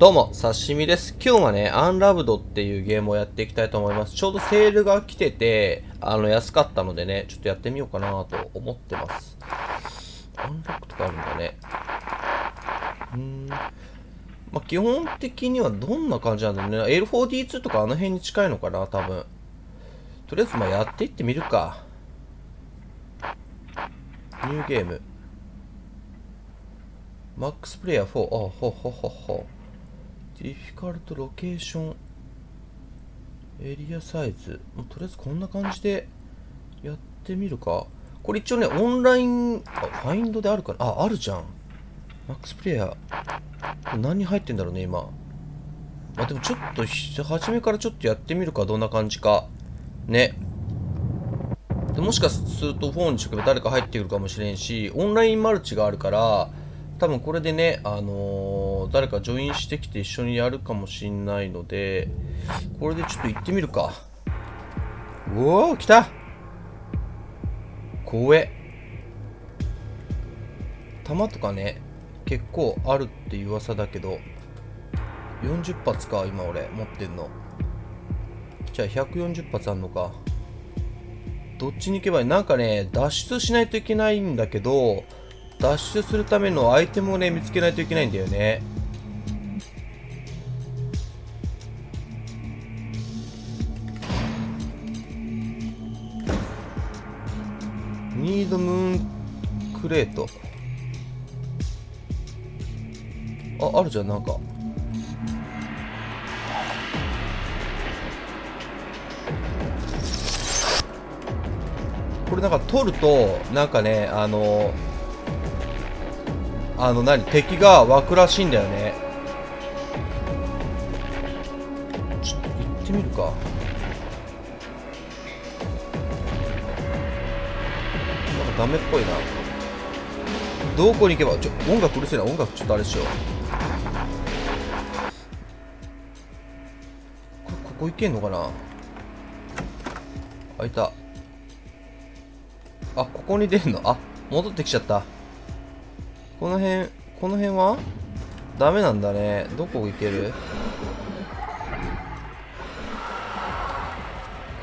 どうも、刺身です。今日はね、アンラブドっていうゲームをやっていきたいと思います。ちょうどセールが来てて、あの、安かったのでね、ちょっとやってみようかなと思ってます。アンロックとかあるんだね。うーん。まあ、基本的にはどんな感じなんだろうね。L4D2 とかあの辺に近いのかな、多分。とりあえず、ま、やっていってみるか。ニューゲーム。マックスプレイヤー4。あ、ほほほほ。ディフィカルトロケーション。エリアサイズ。もうとりあえずこんな感じでやってみるか。これ一応ね、オンライン、あ、ファインドであるかなあ、あるじゃん。マックスプレイヤー。これ何入ってんだろうね、今。まあ、でもちょっと、初めからちょっとやってみるか、どんな感じか。ね。でもしかするとフォンにしとけば誰か入ってくるかもしれんし、オンラインマルチがあるから、多分これでね、あのー誰かジョインしてきて一緒にやるかもしんないので、これでちょっと行ってみるか。うおー、来た怖え。弾とかね、結構あるって噂だけど、40発か、今俺持ってんの。じゃあ140発あんのか。どっちに行けばいい？なんかね、脱出しないといけないんだけど、脱出するためのアイテムをね、見つけないといけないんだよね。ニードムーンクレート。あ、あるじゃん、なんか。これなんか取ると、なんかね、あの、あの何、敵が湧くらしいんだよね。ちょっと行ってみるか。なんかダメっぽいな。どこに行けば、ちょ、音楽うるせえな、音楽ちょっとあれしよう。こここ行けんのかな？あ、いた。あ、ここに出るの？あ、戻ってきちゃった。この辺、この辺は？ダメなんだね。どこ行ける？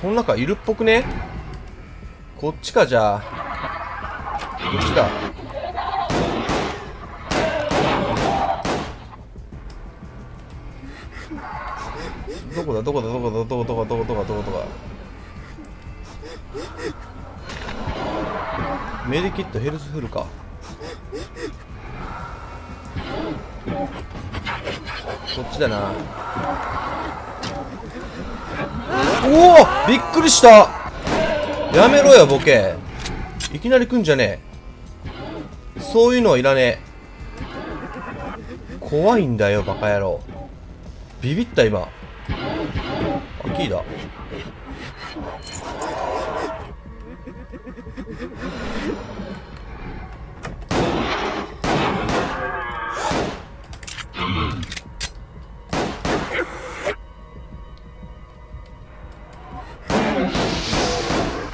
この中いるっぽくね？こっちか、じゃあ。こっちだ。どこだ？どこだ？どこだ？どこどこどこどこどこどこメディキットヘルスフルか。こっちだな。おおびっくりした。やめろよボケ。いきなり来んじゃねえ。そういうのはいらねえ。怖いんだよバカ野郎。ビビった今。あキーだ。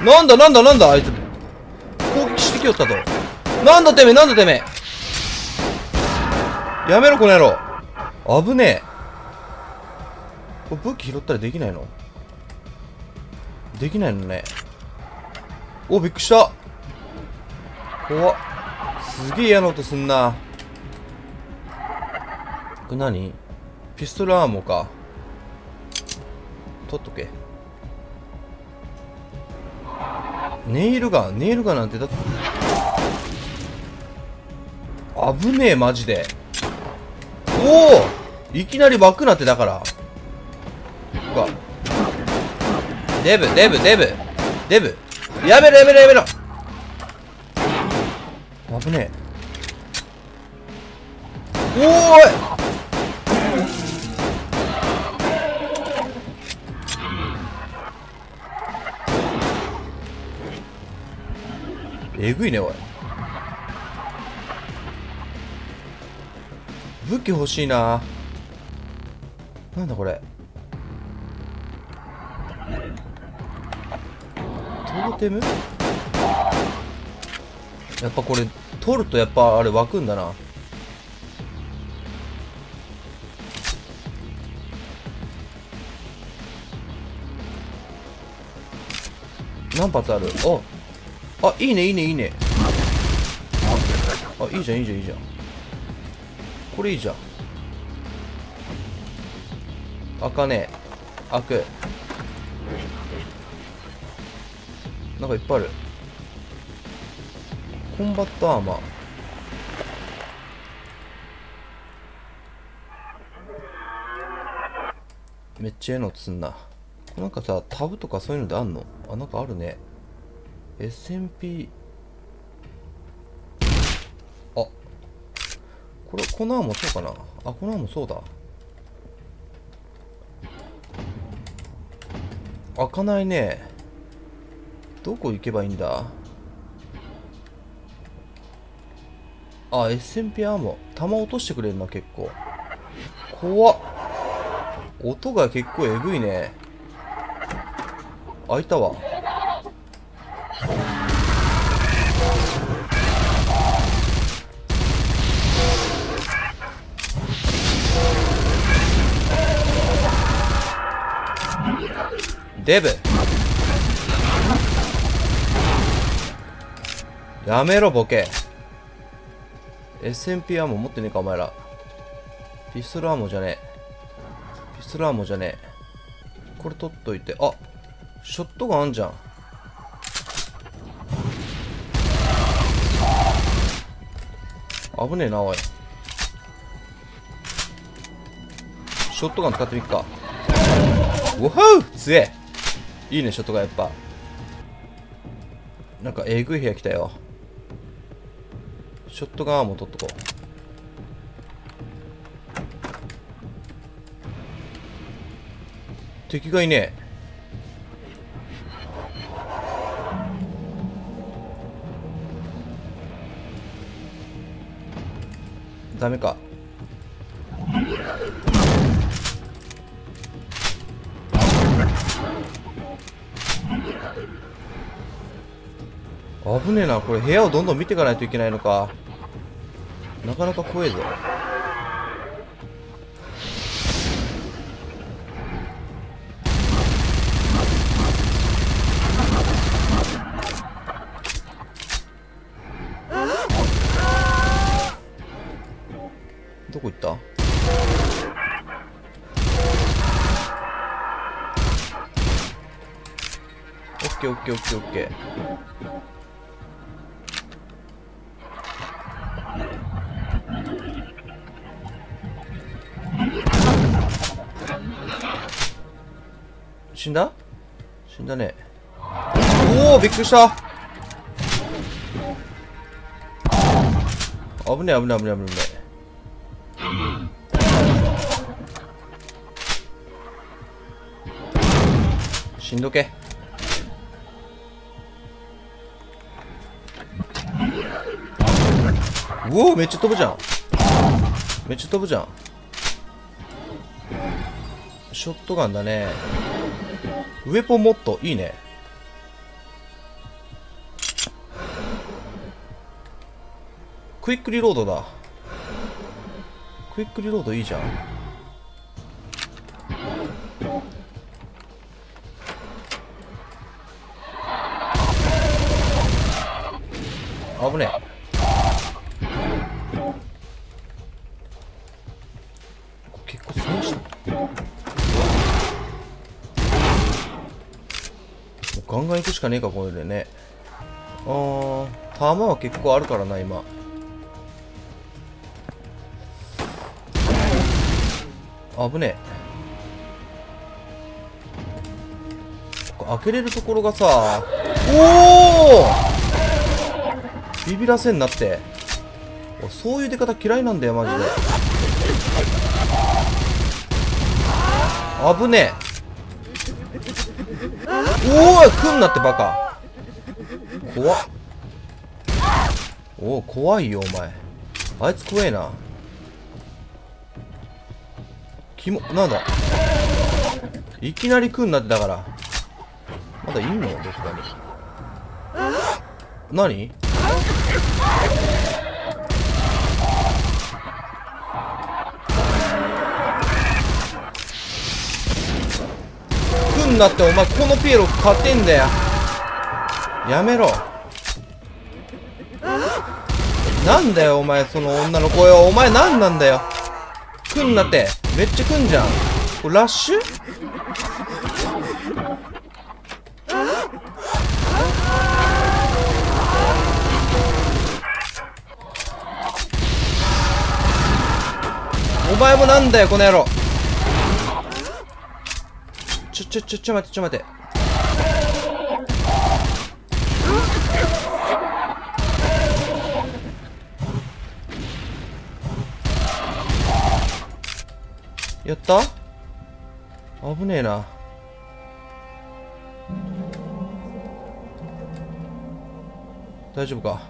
なんだなんだなんだあいつ。攻撃してきよったと。なんだてめえなんだてめえ。やめろこの野郎。危ねえ。これ武器拾ったらできないの？できないのね。おびっくりした。怖っ。すげえ嫌な音すんな。これ何？ピストルアーモーか。取っとけ。ネイルガンネイルガンなんてだって危ねえマジで。おおいきなりバックなってだから。うわ。デブデブデブ。デブ。やめろやめろやめろ。危ねえ。おーい。えぐいねおい。武器欲しいな。なんだこれ。トーテム？やっぱこれ取るとやっぱあれ湧くんだな。何発ある？おあいいねいいねいいね。あいいじゃんいいじゃんいいじゃん。これいいじゃん。開かねえ開く。なんかいっぱいある。コンバットアーマー。めっちゃええのつんな。なんかさタブとかそういうのであんの？あなんかあるね。SMP あ。これこの案もそうかな。あこの案もそうだ。開かないね。どこ行けばいいんだ？あ SMP アーモ弾落としてくれるな結構。怖っ。音が結構えぐいね。開いたわ。デブ。やめろボケ。SMP アーモ持ってねえかお前ら。ピストルアーモじゃねえ。ピストルアーモじゃねえ。これ取っといて。あショットガンあんじゃん。危ねえなおい。ショットガン使ってみっか。ウォー!強え。いいねショットガンやっぱ。なんかえぐい部屋来たよ。ショットガンも取っとこう。敵がいねえ。ダメか。危ねえなこれ部屋をどんどん見ていかないといけないのか。なかなか怖えぞ。どこ行った？オッケーオッケーオッケーオッケー。死んだ死んだねおおびっくりした危ねえ危ねえ危ねえ危ねえしんどけうおめっちゃ飛ぶじゃんめっちゃ飛ぶじゃんショットガンだねウェポンモッドいいね。クイックリロードだ。クイックリロードいいじゃん。くしかねえかこれでね。あー弾は結構あるからな今。危ねえ。開けれるところがさおおビビらせんなって。そういう出方嫌いなんだよマジで。危ねえ。おい来んなってバカ。怖っ。おお怖いよお前。あいつ怖えな。きもなんだ。いきなり来んなってだから。まだいんの？どっかに。何？んなってお前このピエロ勝てんだよ。やめろ。なんだよお前その女の子よお前何なんだよ。来んなって。めっちゃ来んじゃん。これラッシュ？お前もなんだよこの野郎。ちょちょちょちょ待ってちょ待って。やった？危ねえな。大丈夫か？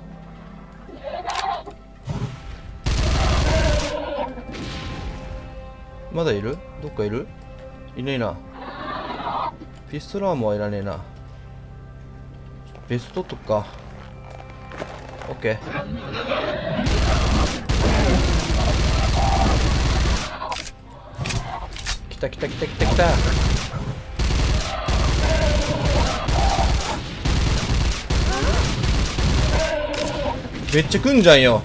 まだいる？どっかいる？いねえな。ピストルアームはいらねえな。ベストとか。オッケー。来た来た来た来た来た。めっちゃ来んじゃんよ。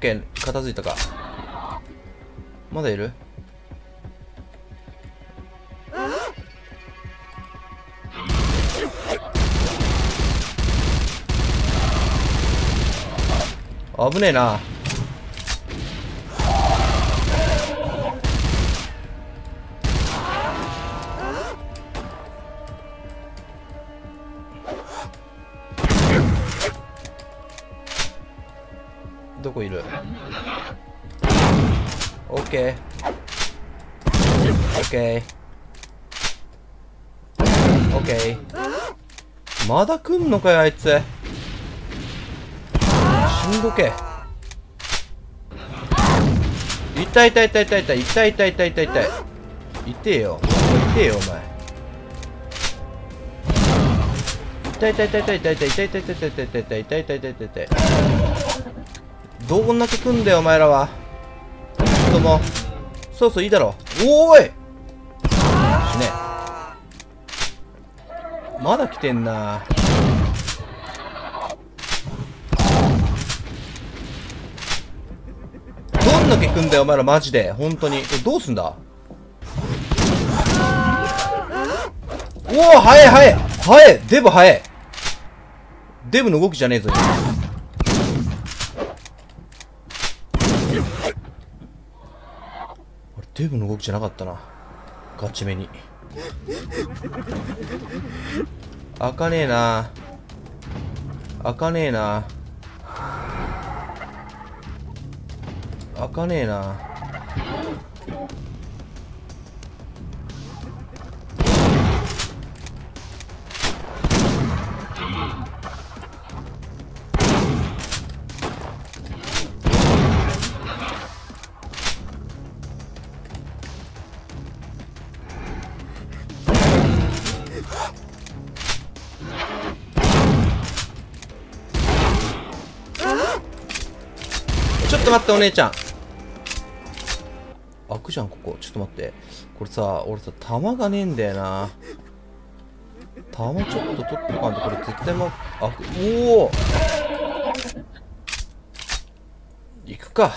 OK 片付いたか？まだいる？危ねえな。こいるオッケーオッケーオッケーまだ来んのかよあいつ。死んどけ。痛い痛い痛い痛い痛い。痛い痛い痛い痛い痛い。痛えよ。痛えよお前。痛い痛い痛い痛い痛い痛い痛い痛い痛い痛い痛い痛い痛い痛い痛い痛い痛い痛い。どんだけ来んだよお前らは。子供そうそういいだろ。うおーい。死ねまだ来てんな。どんだけ来んだよお前らマジで。本当に。これどうすんだ？おお早い早い。早い。デブ早い。デブの動きじゃねえぞあれデブの動きじゃなかったな。ガチめに。開かねえな。開かねえな。開かねえな。と待ってお姉ちゃん。開くじゃんここ。ちょっと待って。これさ俺さ弾がねえんだよな。弾ちょっと取っておかんと。これ絶対もう開く。おお。行くか。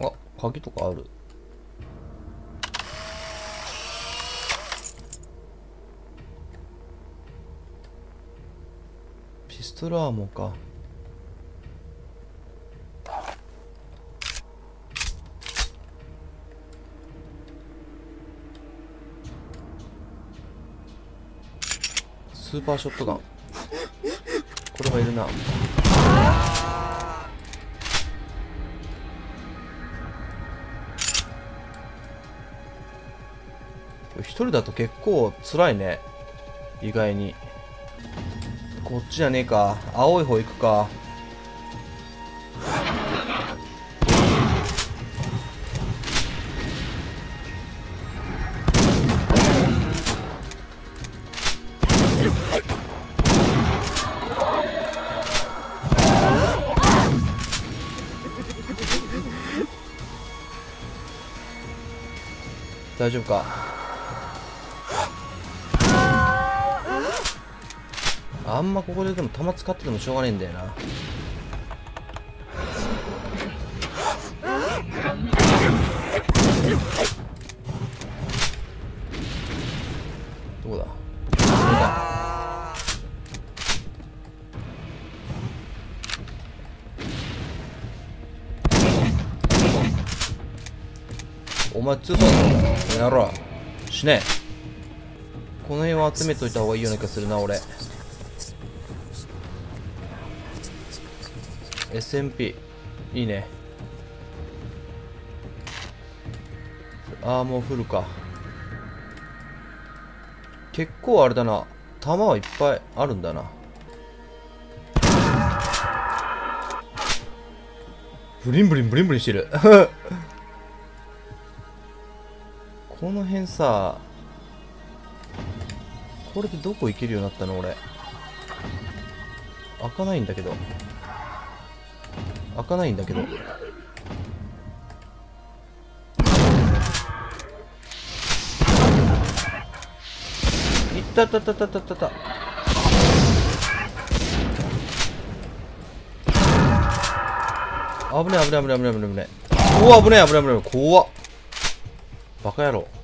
あ鍵とかある。ストルアーモか。スーパーショットガン。これはいるな。一人だと結構辛いね。意外に。こっちじゃねえか。青い方行くか。大丈夫か？あんまここででも弾使っててもしょうがねえんだよな。どこだ？お前強そうだやろ死ね。この辺は集めといた方がいいような気がするな俺。SMP いいね。ああもうフルか。結構あれだな。弾はいっぱいあるんだな。ブリンブリンブリンブリンしてる。この辺さこれでどこ行けるようになったの俺。開かないんだけど。開かないんだけど。いったったったったったった。危ねえ危ねえ危ねえ危ねえ危ねえ危ねえうわ危ねえ危ねえ危ねえ怖っ。バカ野郎。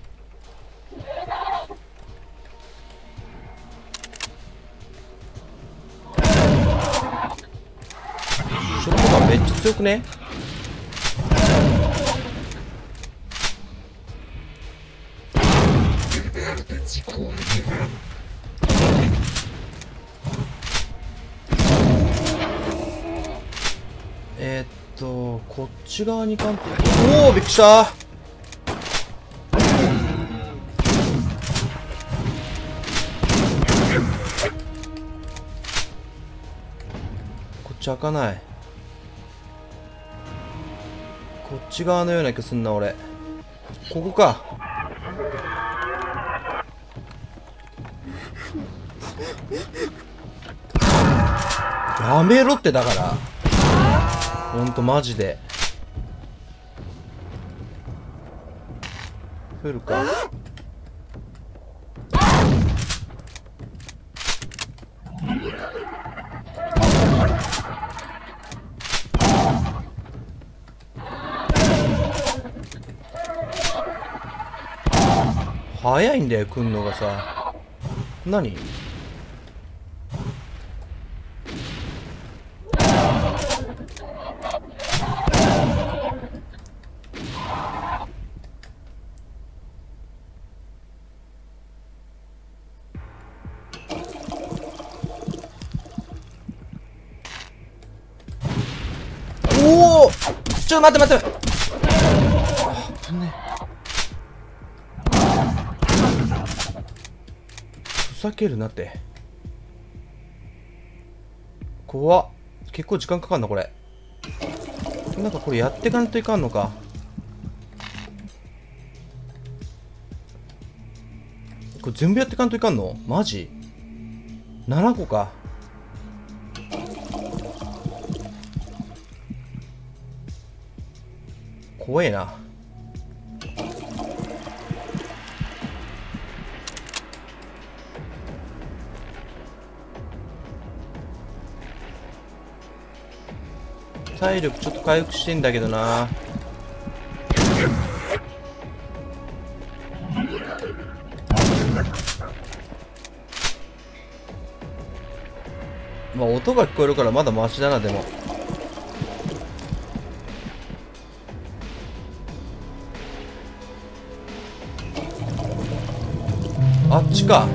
めっちゃ強くね？えー、っとこっち側にかんと。おおびっくりした。こっち開かない。ち側のような気がすんな俺。ここか。やめろってだから。ほんとマジで。降るか。早いんだよ来んのがさ。何？おおちょっと待って待って。ふざけるなって。怖っ。結構時間かかんなこれ。なんかこれやってかんといかんのか。これ全部やってかんといかんの？マジ ?7 個か。怖えな。体力ちょっと回復してんだけどな。まあ音が聞こえるからまだマシだなでも。あっちか。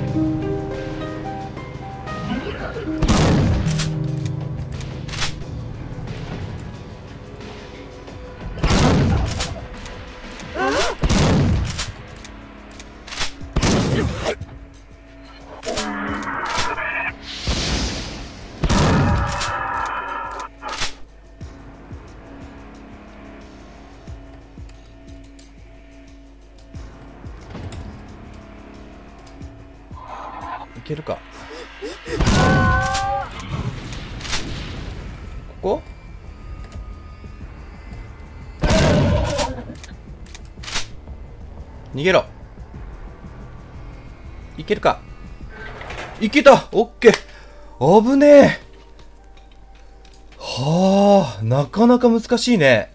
いけるか？いけた！オッケー！危ねえ！はあなかなか難しいね。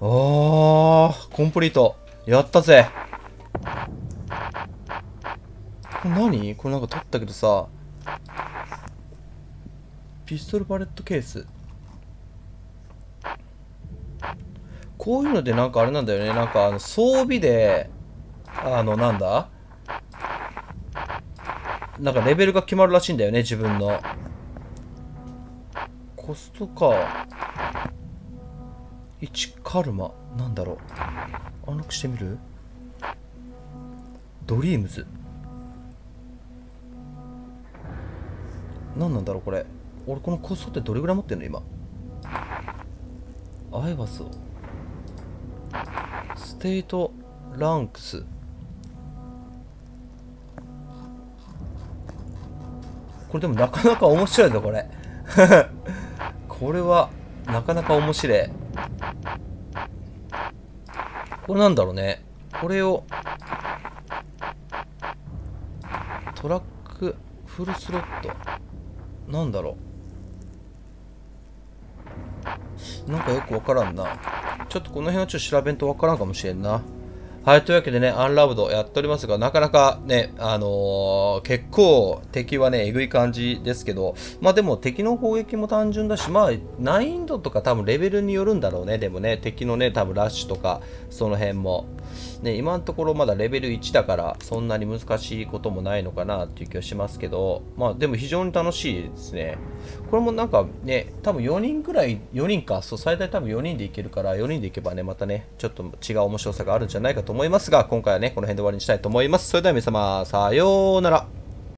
あーコンプリート。やったぜ。これ何？これなんか取ったけどさ。ピストルバレットケース。こういうのでなんかあれなんだよね。なんかあの装備であのなんだ？なんかレベルが決まるらしいんだよね自分の。コストか1カルマ。なんだろう。アンロックしてみる？ドリームズ。何なんだろうこれ。俺このコストってどれぐらい持ってんの今？アイバスを。ステートランクス。これでもなかなか面白いぞこれ。これはなかなか面白い。これなんだろうね。これをトラックフルスロット。なんだろう。なんかよくわからんな。ちょっとこの辺はちょっと調べんとわからんかもしれんな。はい、というわけでね、アンラブドやっておりますが、なかなかね、あのー、結構敵はね、えぐい感じですけど、まあでも敵の攻撃も単純だし、まあ難易度とか多分レベルによるんだろうね、でもね、敵のね、多分ラッシュとか、その辺も。ね、今のところまだレベル1だからそんなに難しいこともないのかなっていう気はしますけど、まあでも非常に楽しいですね。これもなんかね、多分4人ぐらい、4人か、そう、最大多分4人でいけるから、4人でいけばね、またね、ちょっと違う面白さがあるんじゃないかとと思いますが、今回はね、この辺で終わりにしたいと思います。それでは皆様、さようなら。